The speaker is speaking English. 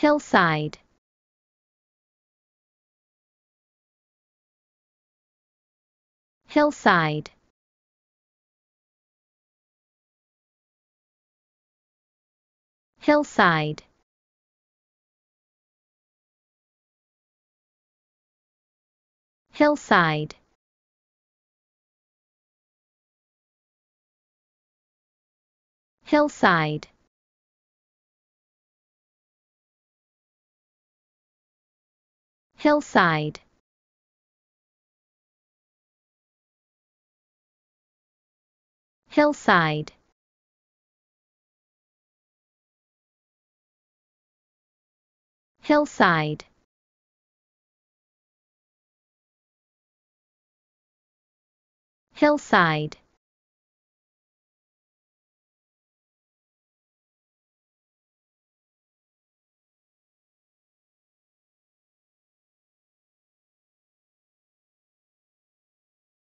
hillside. Hillside. Hillside. Hillside. Hillside hillside. Hillside. Hillside. Hillside